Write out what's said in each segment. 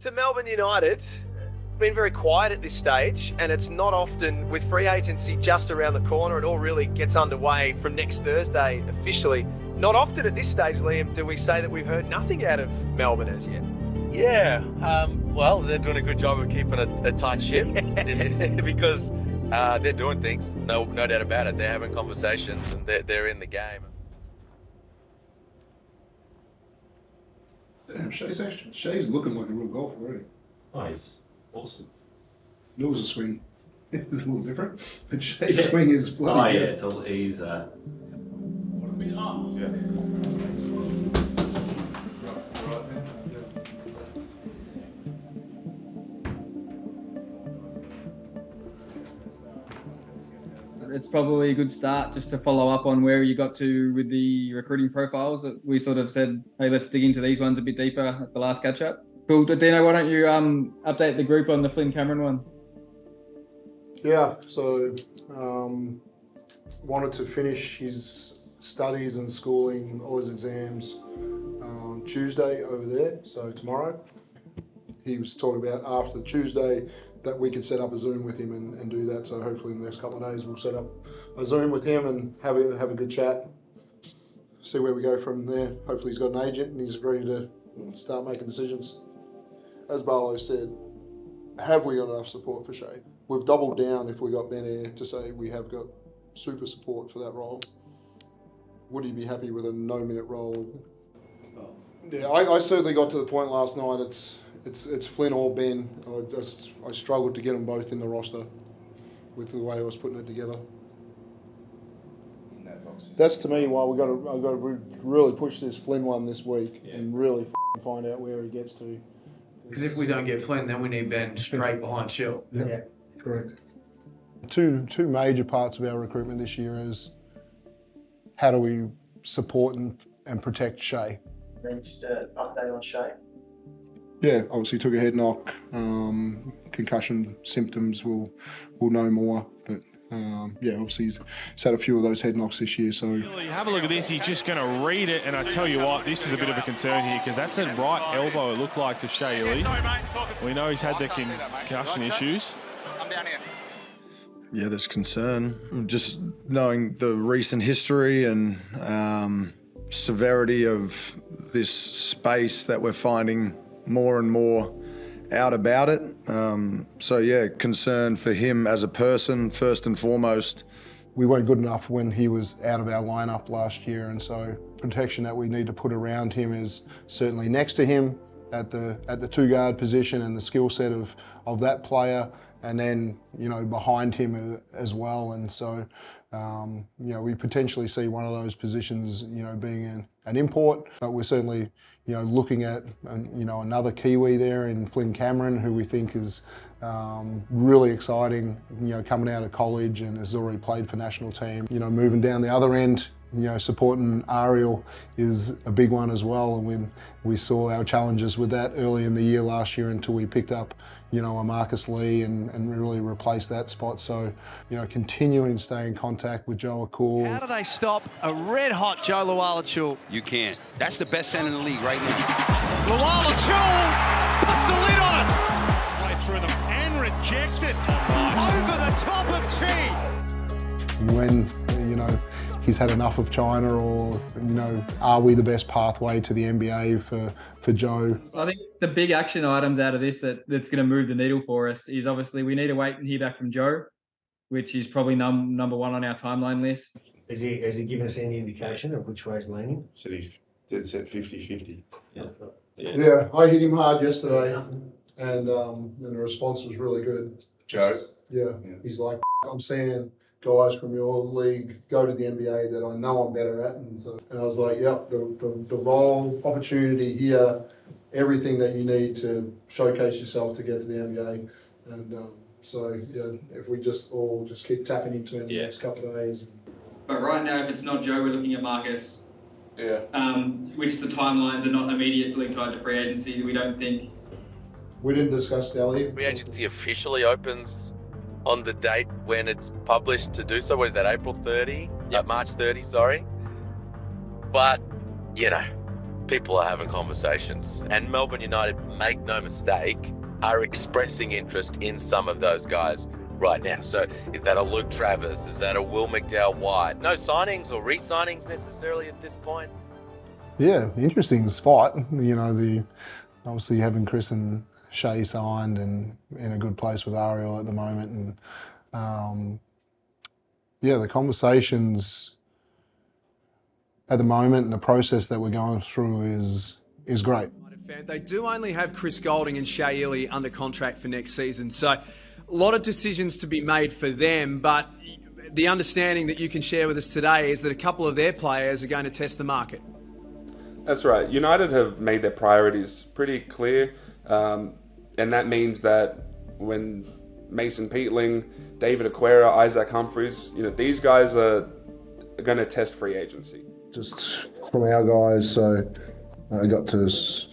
to Melbourne United, been very quiet at this stage, and it's not often with free agency just around the corner. It all really gets underway from next Thursday officially. Not often at this stage, Liam, do we say that we've heard nothing out of Melbourne as yet. Yeah, um, well, they're doing a good job of keeping a, a tight ship because uh, they're doing things. No, no doubt about it. They're having conversations and they're, they're in the game. Damn, Shea's actually Shea's looking like a real golfer already. Oh, he's awesome. Mill's swing is a little different, but Shea's swing is Oh, bloody yeah, good. it's a, he's uh, It's probably a good start just to follow up on where you got to with the recruiting profiles that we sort of said, hey, let's dig into these ones a bit deeper at the last catch up. Cool. Dino, why don't you um, update the group on the Flynn Cameron one? Yeah, so um, wanted to finish his studies and schooling, all his exams um, Tuesday over there, so tomorrow. He was talking about after the Tuesday that we could set up a Zoom with him and, and do that. So hopefully in the next couple of days we'll set up a Zoom with him and have a have a good chat. See where we go from there. Hopefully he's got an agent and he's ready to start making decisions. As Barlow said, have we got enough support for Shea? We've doubled down if we got Ben Ayre to say we have got super support for that role. Would he be happy with a no minute role? Oh. Yeah, I, I certainly got to the point last night. It's it's it's Flynn or Ben. I just I struggled to get them both in the roster with the way I was putting it together. That's to me why we got to I got to really push this Flynn one this week and really f- find out where he gets to. Because if we don't get Flynn, then we need Ben straight behind Shill. Yeah, correct. Two two major parts of our recruitment this year is how do we support and, and protect Shea. Then just an update on Shea. Yeah, obviously took a head knock. Um, concussion symptoms. We'll we'll know more, but um, yeah, obviously he's, he's had a few of those head knocks this year. So Really, Have a look at this. He's just going to read it, and I tell you what, this is a bit of a concern here because that's a right elbow. It looked like to Shea Ili. We know he's had the concussion issues. Yeah, there's concern. Just knowing the recent history and um, severity of this space that we're finding more and more out about it. Um, so, yeah, concern for him as a person, first and foremost. we weren't good enough when he was out of our lineup last year, and so protection that we need to put around him is certainly next to him at the at the two guard position and the skill set of of that player, and then you know behind him uh, as well. And so um, you know we potentially see one of those positions you know being an, an import, but we're certainly you know looking at you know another Kiwi there in Flynn Cameron, who we think is um, really exciting, you know, coming out of college and has already played for national team. You know, moving down the other end, you know, supporting Ariel is a big one as well. And when we saw our challenges with that early in the year last year until we picked up, you know, a Marcus Lee and, and really replaced that spot. So, you know, continuing to stay in contact with Jo Acuil. How do they stop a red hot Jo Lual-Acuil? You can't. That's the best center in the league right now. Lual-Acuil puts the lid on it. Play through them and rejected. Over the top of Chi. when you know he's had enough of China, or you know, are we the best pathway to the NBA for for Jo? I think the big action items out of this that, that's going to move the needle for us is obviously we need to wait and hear back from Jo, which is probably num- number one on our timeline list. Has he, has he given us any indication of which way he's leaning? Said he's dead set 50 50. Yeah. Yeah, I hit him hard yesterday, and um, and the response was really good. Jo? Yeah, yeah. he's like, I'm seeing guys from your league go to the NBA that I know I'm better at, and so and I was like, yep, the the, the role, opportunity here, everything that you need to showcase yourself to get to the NBA, and um, so yeah, if we just all just keep tapping into it in the next couple of days. But right now, if it's not Jo, we're looking at Marcus, Yeah. um, which the timelines are not immediately tied to free agency. We don't think. We didn't discuss Delly. Free agency officially opens on the date when it's published to do so. What is that, April 30? Uh, yeah, March 30, sorry. But, you know, people are having conversations. And Melbourne United, make no mistake, are expressing interest in some of those guys right now. So is that a Luke Travers? Is that a Will McDowell White? No signings or re signings necessarily at this point. Yeah, interesting spot. You know, the obviously having Chris and Shea signed and in a good place with Ariel at the moment, and um, yeah, the conversations at the moment and the process that we're going through is is great. They do only have Chris Goulding and Shea Ili under contract for next season, so a lot of decisions to be made for them. But the understanding that you can share with us today is that a couple of their players are going to test the market. That's right. United have made their priorities pretty clear, um, and that means that when Mason Peatling, David Aquera, Isaac Humphries, you know, these guys are going to test free agency. Just from our guys, so I got to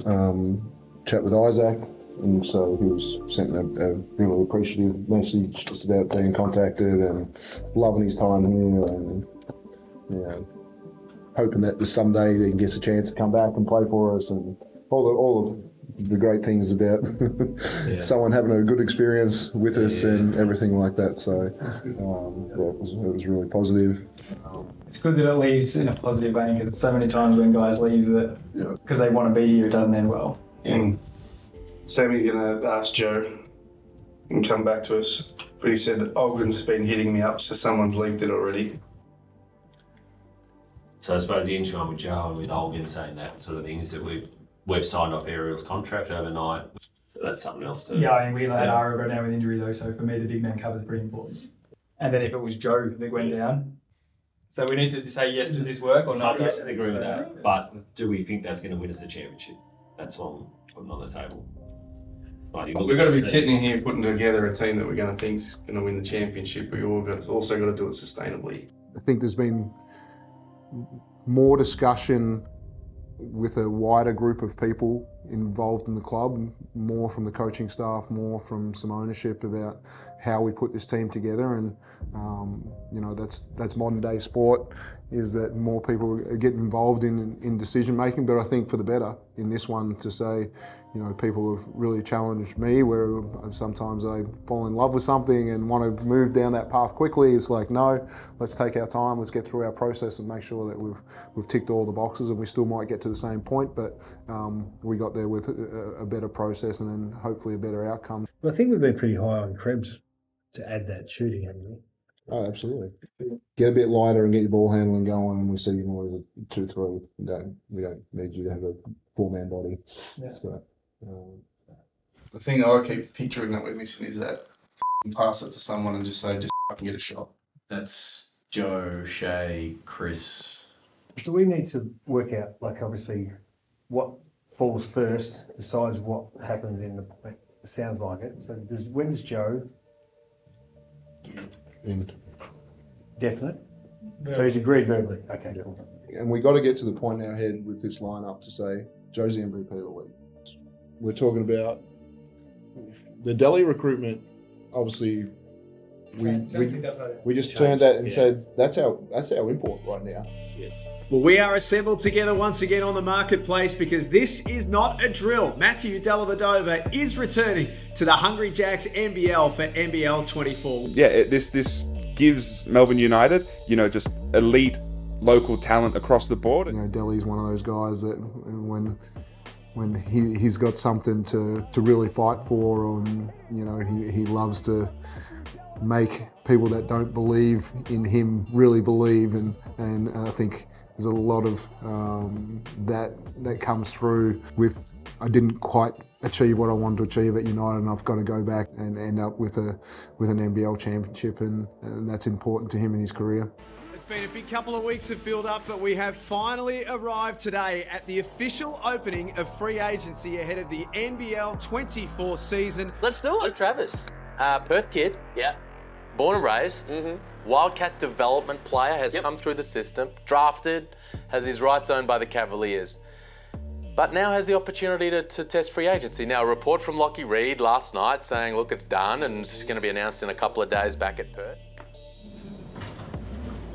um, chat with Isaac, and so he was sent a, a really appreciative message just about being contacted and loving his time here, and you know, hoping that someday he gets a chance to come back and play for us, and all the all of the great things about yeah. someone having a good experience with us yeah. and everything like that. So um, yeah, it was, it was really positive. It's good that it leaves in a positive vein because so many times when guys leave that because they want to be here, it doesn't end well. And Sammy's going to ask Jo and come back to us. But he said that Olgun's been hitting me up, so someone's leaked it already. So I suppose the interesting one with Jo and with Olgun saying that sort of thing is that we've we've signed off Ariel's contract overnight. So that's something else to. Yeah, I mean, we let yeah. Ariel go down with injury though, so for me, the big man cover is pretty important. And then if it was Jo that went down, so we need to say yes, does this work or not? I agree with that. But do we think that's going to win us the championship? That's what I'm putting on the table. Like, we've got to be sitting in here putting together a team that we're going to think is going to win the championship. We all got also got to do it sustainably. I think there's been more discussion with a wider group of people involved in the club, more from the coaching staff, more from some ownership about how we put this team together. And um, you know, that's that's modern day sport is that more people are getting involved in, in decision making, but I think for the better in this one to say, you know, people have really challenged me where sometimes I fall in love with something and want to move down that path quickly. It's like, no, let's take our time, let's get through our process and make sure that we've, we've ticked all the boxes and we still might get to the same point, but um, we got there with a, a, better process and then hopefully a better outcome. Well, I think we've been pretty high on Krebs to add that shooting, haven't we? Oh, absolutely. Get a bit lighter and get your ball handling going, and we see you more as a two three. We don't we don't need you to have a four man body. Yeah. So, um, the thing I keep picturing that we're missing is that pass it to someone and just say just get a shot. That's Jo, Shea, Chris. Do we need to work out like obviously what falls first decides what happens in the. It sounds like it. So does, when's Jo? In. Definite? So he's agreed verbally? Okay. And we got to get to the point in our head with this lineup to say Jo's the MVP of the league. We're talking about the Delly recruitment. Obviously, we we, we just turned that and yeah. said that's our that's our import right now. Yeah. Well, we are assembled together once again on the marketplace because this is not a drill. Matthew Dellavedova is returning to the Hungry Jacks NBL for NBL 24. Yeah, it, this this gives Melbourne United, you know, just elite local talent across the board. You know, Delly's one of those guys that when when he, he's got something to, to really fight for and you know he, he loves to make people that don't believe in him really believe and and I think there's a lot of um, that that comes through with I didn't quite achieve what I wanted to achieve at United, and I've got to go back and end up with a with an NBL championship, and, and that's important to him in his career. It's been a big couple of weeks of build up, but we have finally arrived today at the official opening of free agency ahead of the NBL 24 season. Let's do it. Luke Travers, uh, Perth kid. Yeah. Born and raised. Mm-hmm. Wildcat development player, has yep. come through the system, drafted, has his rights owned by the Cavaliers. But now has the opportunity to, to test free agency. Now, a report from Lockie Reed last night saying, look, it's done and it's going to be announced in a couple of days back at Perth.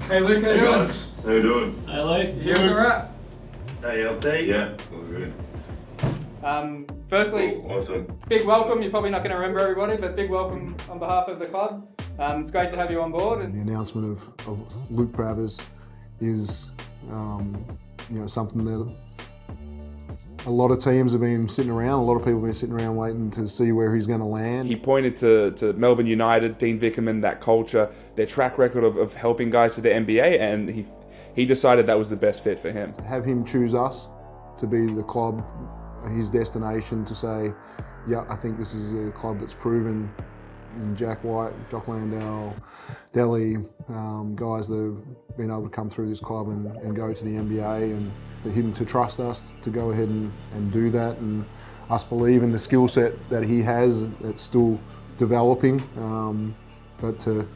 Hey, Luke, how you doing? How you doing? Hey, Luke. You all right? Hey, LD. Yeah, all good. Um, firstly, Awesome. big welcome. You're probably not going to remember everybody, but big welcome on behalf of the club. Um, it's great to have you on board. And The announcement of, of Luke Travers is, um, you know, something that a lot of teams have been sitting around. A lot of people have been sitting around waiting to see where he's going to land. He pointed to, to Melbourne United, Dean Vickerman, that culture, their track record of, of helping guys to the NBA, and he he decided that was the best fit for him. To have him choose us to be the club, his destination to say, yeah, I think this is a club that's proven in Jack White, Jock Landale, Delly, um, guys that have been able to come through this club and, and go to the NBA and for him to trust us to go ahead and, and do that and us believe in the skill set that he has that's still developing um, but to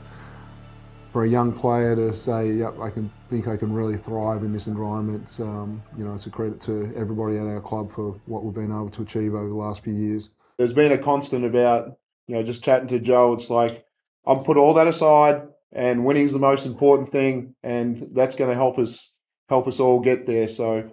for a young player to say, "Yep, I can think I can really thrive in this environment." Um, you know, it's a credit to everybody at our club for what we've been able to achieve over the last few years. There's been a constant about, you know, just chatting to Jo. It's like I've put all that aside, and winning's the most important thing, and that's going to help us help us all get there. So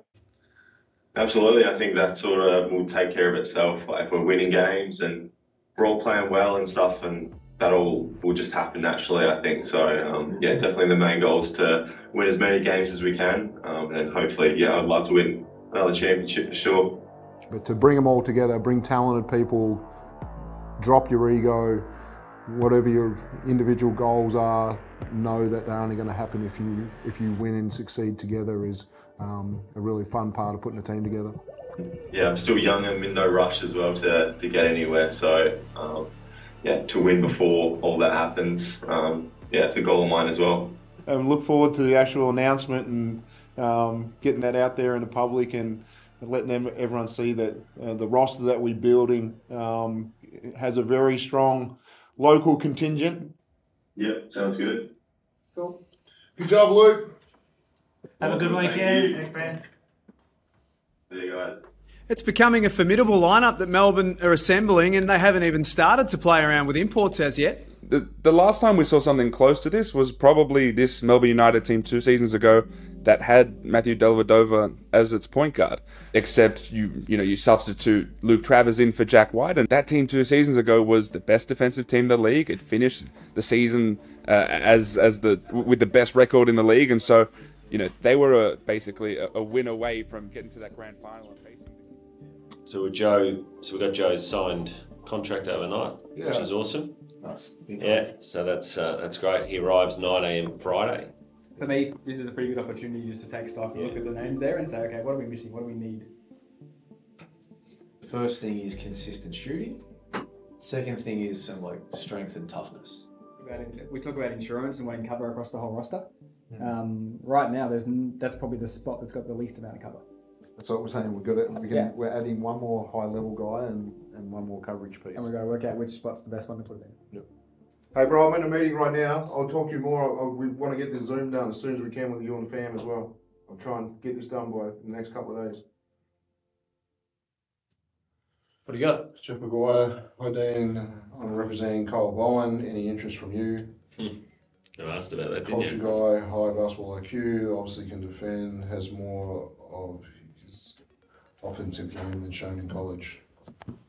Absolutely, I think that sort of will take care of itself. Like if we're winning games and we're all playing well and stuff, and that all will just happen naturally. I think so. Um, yeah, definitely the main goal is to win as many games as we can, um, and hopefully, yeah, I'd love to win another championship for sure. But to bring them all together, bring talented people, drop your ego, whatever your individual goals are, know that they're only going to happen if you if you win and succeed together is um, a really fun part of putting a team together. Yeah, I'm still young. I'm in no rush as well to, to get anywhere. So, um, yeah, to win before all that happens, um, yeah, it's a goal of mine as well. and look forward to the actual announcement and um, getting that out there in the public and letting them, everyone see that uh, the roster that we're building um, has a very strong local contingent. Yep, sounds good. Cool. Good job, Luke. Have a good Awesome, thank weekend. Thanks, man. See you guys. It's becoming a formidable lineup that Melbourne are assembling, and they haven't even started to play around with imports as yet. The, the last time we saw something close to this was probably this Melbourne United team two seasons ago that had Matthew Dellavedova as its point guard. Except you you know you substitute Luke Travers in for Jack White, and that team two seasons ago was the best defensive team in the league. It finished the season uh, as as the with the best record in the league, and so you know they were a, basically a, a win away from getting to that grand final and facing. So with Jo, so we got Jo's signed contract overnight, which is awesome. Nice. Yeah, so that's uh, that's great. He arrives 9 a.m. Friday. For me, this is a pretty good opportunity just to take stock and look at the names there and say, okay, what are we missing? What do we need? First thing is consistent shooting. Second thing is some like strength and toughness. We talk about insurance and wanting cover across the whole roster. Um, right now, there's that's probably the spot that's got the least amount of cover. That's what we're saying. We've got it. We can, Yeah. We're adding one more high level guy and, and one more coverage piece. And we've got to work out which spot's the best one to put it in. Hey, bro, I'm in a meeting right now. I'll talk to you more. I, I- we want to get this Zoom done as soon as we can with you and the fam as well. I'll try and get this done by the next couple of days. What do you got? Jeff McGuire, hi Dan, I'm representing Cole Bowen. Any interest from you? I asked about that, didn't Culture you? guy, high basketball IQ, obviously can defend, has more of his offensive game than shown in college.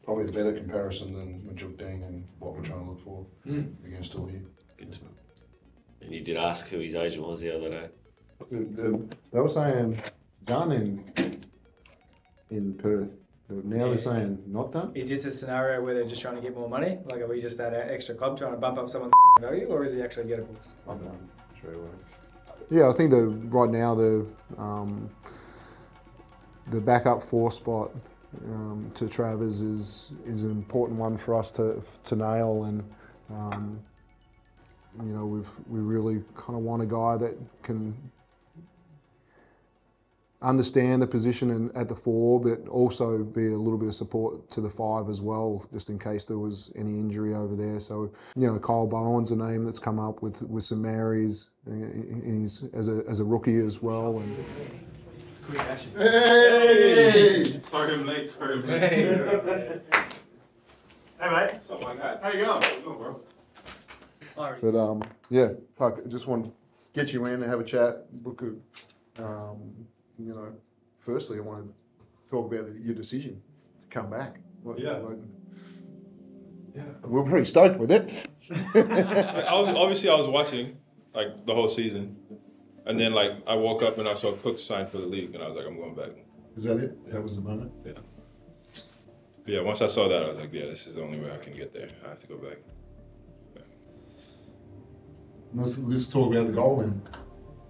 Probably a better comparison than Majok Deng and what we're trying to look for Hmm. against all here. And you did ask who his agent was the other day. The- the- They were saying done in in Perth. Now they're saying not done. Is this a scenario where they're just trying to get more money? Like, are we just that extra club trying to bump up someone's value, or is he actually gettable? I'm done straight away. Yeah, I think the right now the um, the backup four spot um, to Travers is is an important one for us to to nail, and um, you know we've we really kind of want a guy that can understand the position in, at the four, but also be a little bit of support to the five as well, just in case there was any injury over there. So, you know, Kyle Bowen's a name that's come up with with some Marys. He's as a as a rookie as well, and Hey! Sorry I'm late, sorry I'm late. Hey. hey mate. Something like that. How you going? How you going, bro? But um, yeah, fuck, just want to get you in and have a chat. Look at, um, you know, firstly, I want to talk about your decision to come back. Yeah. Like, yeah. We're pretty stoked with it. I was, obviously, I was watching like the whole season, and then like I woke up and I saw Cook sign for the league, and I was like, I'm going back. Is that it? That was the moment. Yeah. Yeah. Once I saw that, I was like, yeah, this is the only way I can get there. I have to go back. Let's, let's talk about the goal then.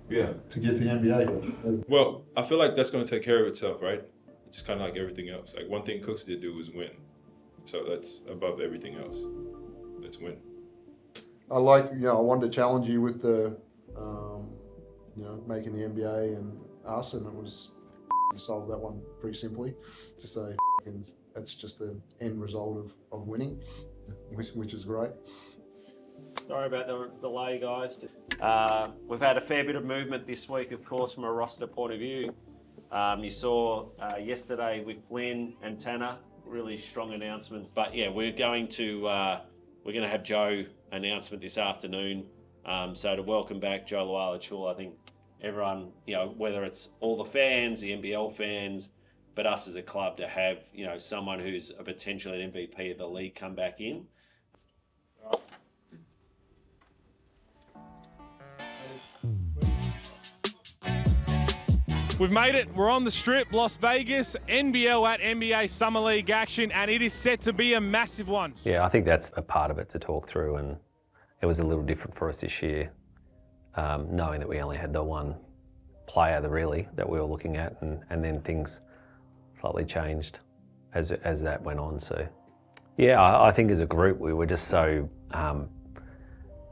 Yeah. To get the NBA. Well, I feel like that's going to take care of itself, right? Just kind of like everything else. Like one thing Cooks did do was win, so that's above everything else. Let's win. I like, you know, I wanted to challenge you with the, um, you know, making the NBA and us, and it was you solved that one pretty simply to say that's just the end result of, of winning, which, which is great. Sorry about the delay, guys. Uh, we've had a fair bit of movement this week, of course, from a roster point of view. Um, you saw uh, yesterday with Flynn and Tanner, really strong announcements. But yeah, we're going to uh, we're going to have Jo announcement this afternoon. Um, so to welcome back Jo Luala I think everyone, you know, whether it's all the fans, the NBL fans, but us as a club to have, you know, someone who's a potential an MVP of the league come back in. We've made it. We're on the strip, Las Vegas, NBL at NBA Summer League action, and it is set to be a massive one. Yeah, I think that's a part of it to talk through, and it was a little different for us this year, um, knowing that we only had the one player, the really, that we were looking at, and, and then things slightly changed as as that went on. So, yeah, I, I think as a group we were just so um,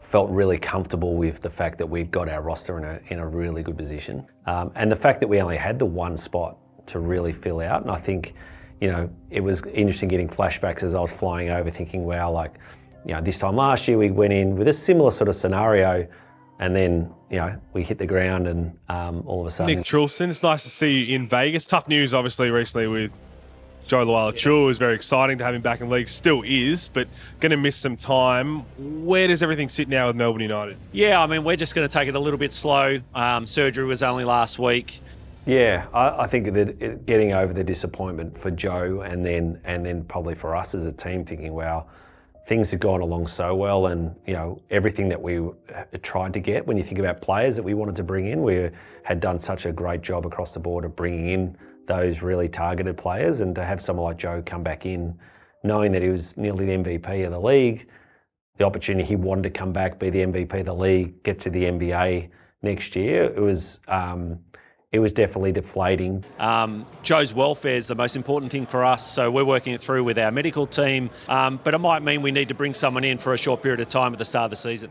felt really comfortable with the fact that we'd got our roster in a, in a really good position. Um, and the fact that we only had the one spot to really fill out. And I think, you know, it was interesting getting flashbacks as I was flying over thinking, wow, like, you know, this time last year we went in with a similar sort of scenario and then, you know, we hit the ground and um, all of a sudden. Nick Truelson, it's nice to see you in Vegas. Tough news, obviously, recently with Jo Lual-Acuil was very exciting to have him back in the league. Still is, but going to miss some time. Where does everything sit now with Melbourne United? Yeah, I mean, we're just going to take it a little bit slow. Um, surgery was only last week. Yeah, I, I think that getting over the disappointment for Jo, and then and then probably for us as a team, thinking, wow, things have gone along so well, and you know everything that we tried to get. When you think about players that we wanted to bring in, we had done such a great job across the board of bringing in those really targeted players. And to have someone like Jo come back in, knowing that he was nearly the MVP of the league, the opportunity he wanted to come back, be the MVP of the league, get to the NBA next year, it was. Um, it was definitely deflating. Um, Jo's welfare is the most important thing for us, so we're working it through with our medical team. Um, but it might mean we need to bring someone in for a short period of time at the start of the season.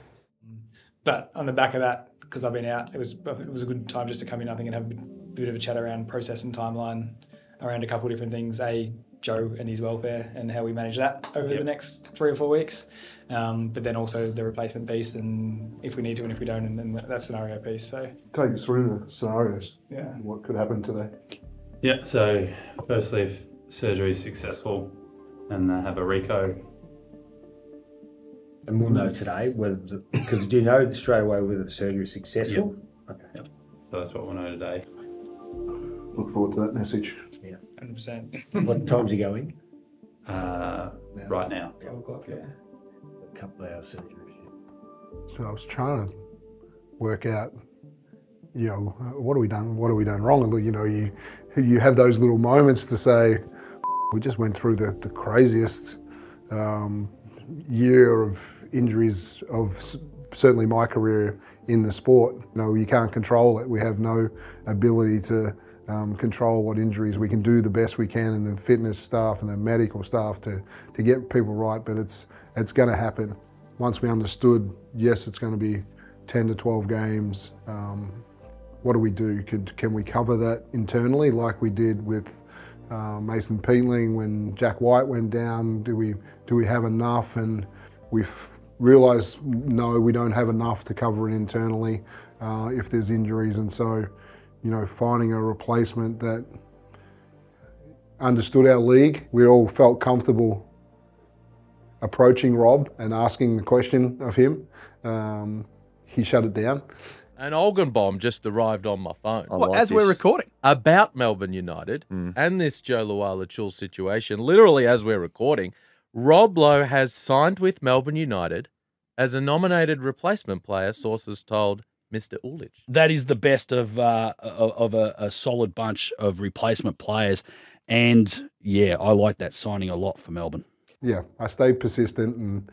But on the back of that, because I've been out, it was it was a good time just to come in, I think, and have a bit of a chat around process and timeline around a couple of different things. A Jo and his welfare and how we manage that over yep. the next three or four weeks. Um, but then also the replacement piece and if we need to and if we don't, and then that scenario piece. So take us through the scenarios. Yeah. What could happen today? Yeah. So firstly, if surgery is successful and they have a RICO. And we'll know today whether because do you know straight away whether the surgery is successful? Yep. Okay. Yep. So that's what we'll know today. Look forward to that message. Yeah, hundred percent. What time's he going? Uh, right now. Twelve o'clock. Yeah. A couple of hours surgery. So I was trying to work out, you know, what have we done? What have we done wrong? You know, you you have those little moments to say, we just went through the, the craziest um, year of injuries of certainly my career in the sport. You know, you can't control it. We have no ability to um, control what injuries. We can do the best we can and the fitness staff and the medical staff to, to get people right, but it's, it's going to happen. Once we understood, yes, it's going to be 10 to 12 games, um, what do we do? Can, can we cover that internally like we did with uh, Mason Peatling when Jack White went down? Do we, do we have enough? And we've realised, no, we don't have enough to cover it internally uh, if there's injuries. And so you know, finding a replacement that understood our league. We all felt comfortable approaching Rob and asking the question of him. Um, he shut it down. An Olgun bomb just arrived on my phone. Well, like as we're recording. About Melbourne United Hmm. and this Jo Lual-Acuil situation, literally as we're recording, Rob Loe has signed with Melbourne United as a nominated replacement player, sources told Mr. Uluc. That is the best of uh, of of a, a solid bunch of replacement players, and yeah, I like that signing a lot for Melbourne. yeah, I stayed persistent and,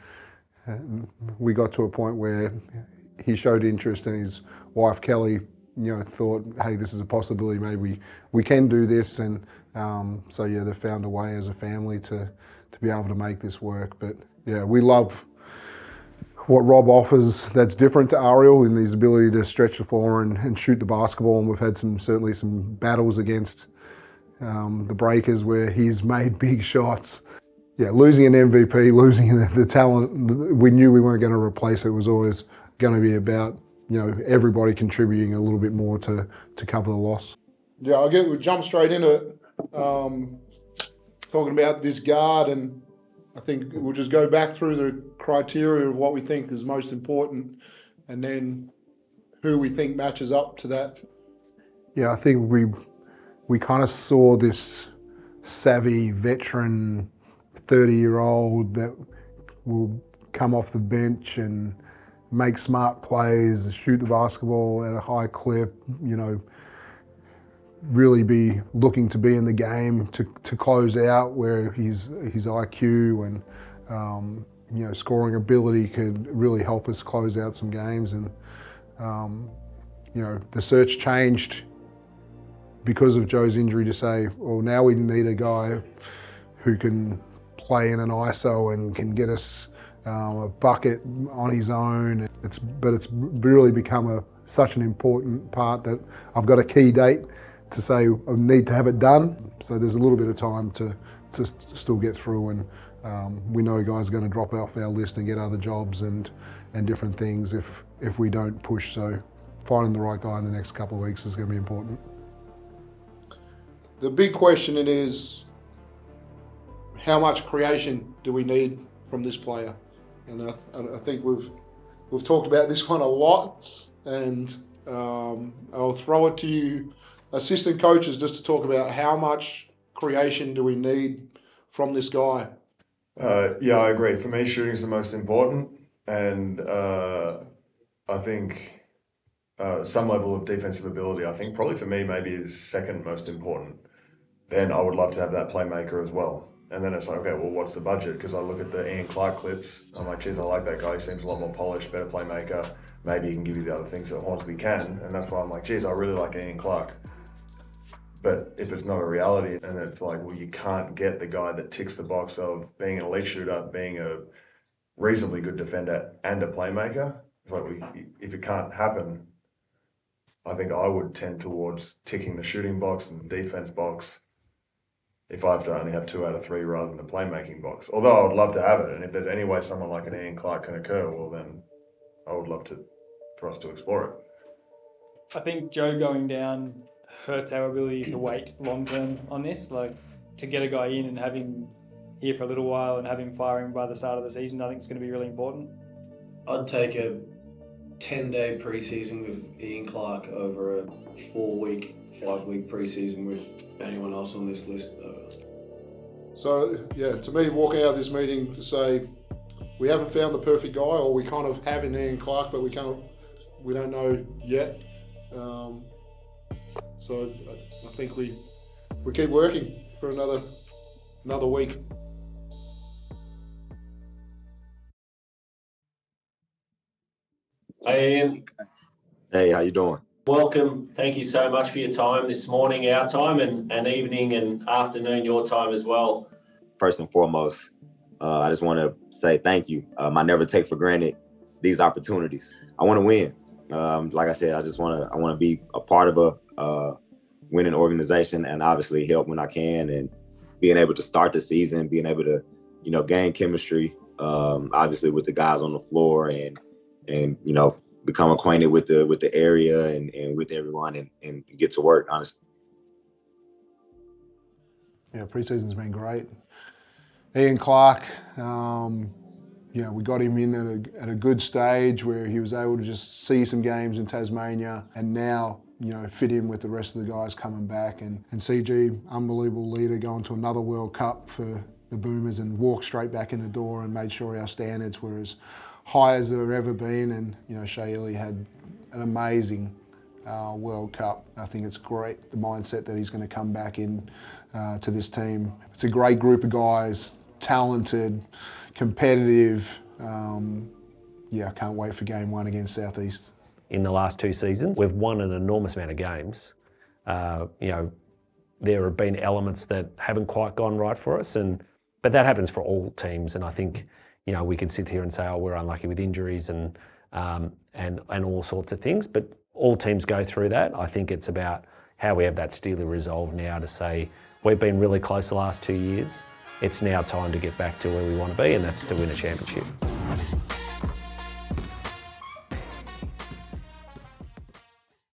and we got to a point where he showed interest and his wife Kelly, you know, thought, hey, this is a possibility. Maybe we, we can do this. And um, so, yeah, they found a way as a family to, to be able to make this work. But yeah, we love what Rob offers that's different to Ariel in his ability to stretch the floor and, and shoot the basketball. And we've had some certainly some battles against um, the breakers where he's made big shots. Yeah, losing an MVP, losing the, the talent, we knew we weren't going to replace it. Was always going to be about you know everybody contributing a little bit more to to cover the loss. Yeah, I get we jump straight into it. Um, talking about this guard, and I think we'll just go back through the criteria of what we think is most important, and then who we think matches up to that. Yeah, I think we we kind of saw this savvy veteran, thirty year old that will come off the bench and make smart plays, shoot the basketball at a high clip, you know, really be looking to be in the game to, to close out where his his IQ and um, you know scoring ability could really help us close out some games and um, you know the search changed because of Jo's injury to say well now we need a guy who can play in an ISO and can get us um, a bucket on his own. It's but it's really become a such an important part that I've got a key date to say I need to have it done. So there's a little bit of time to to st- still get through, and um, we know guys are going to drop off our list and get other jobs and and different things if if we don't push. So finding the right guy in the next couple of weeks is going to be important. The big question is how much creation do we need from this player? And I, I think we've we've talked about this one a lot, and um, I'll throw it to you, assistant coaches, just to talk about how much creation do we need from this guy. Uh, yeah, I agree. For me, shooting is the most important, and uh, I think uh, some level of defensive ability. I think probably for me, maybe is second most important. Then I would love to have that playmaker as well. And then it's like, okay, well, what's the budget? Because I look at the Ian Clark clips. I'm like, geez, I like that guy. He seems a lot more polished, better playmaker. Maybe he can give you the other things that Hornsby can. And that's why I'm like, geez, I really like Ian Clark. But if it's not a reality, and it's like, well, you can't get the guy that ticks the box of being an elite shooter, being a reasonably good defender, and a playmaker. It's like, well, if it can't happen, I think I would tend towards ticking the shooting box and the defense box if I have to only have two out of three rather than the playmaking box. Although I would love to have it, and if there's any way someone like an Ian Clark can occur, well then I would love to for us to explore it. I think Jo going down hurts our ability to wait long term on this. Like to get a guy in and have him here for a little while and have him firing by the start of the season, I think is going to be really important. I'd take a 10 day preseason with Ian Clark over a four week, five week preseason with anyone else on this list. Though. So yeah, to me, walking out of this meeting to say we haven't found the perfect guy, or we kind of have in Ian Clark, but we kind of we don't know yet. Um, so I, I think we we keep working for another another week. Hey, Ian. Hey, how you doing? Welcome. Thank you so much for your time this morning, our time, and, and evening and afternoon, your time as well. First and foremost, uh, I just want to say thank you. Um, I never take for granted these opportunities. I want to win. Um, like I said, I just want to. I want to be a part of a uh, winning organization, and obviously help when I can. And being able to start the season, being able to, you know, gain chemistry, um, obviously with the guys on the floor, and and you know, become acquainted with the with the area and, and with everyone, and, and get to work. Honestly. Yeah, preseason's been great. Ian Clark, um, know, we got him in at a, at a good stage where he was able to just see some games in Tasmania and now, you know, fit in with the rest of the guys coming back. And, and CG, unbelievable leader, going to another World Cup for the Boomers and walked straight back in the door and made sure our standards were as high as they've ever been. And, you know, Shea Ili had an amazing uh, World Cup. I think it's great, the mindset that he's going to come back in uh, to this team. It's a great group of guys, talented, competitive. Um, yeah, I can't wait for game one against Southeast. In the last two seasons, we've won an enormous amount of games. Uh, you know, there have been elements that haven't quite gone right for us, and but that happens for all teams. And I think you know we can sit here and say, oh, we're unlucky with injuries and um, and and all sorts of things. But all teams go through that. I think it's about how we have that steely resolve now to say we've been really close the last two years. It's now time to get back to where we want to be, and that's to win a championship.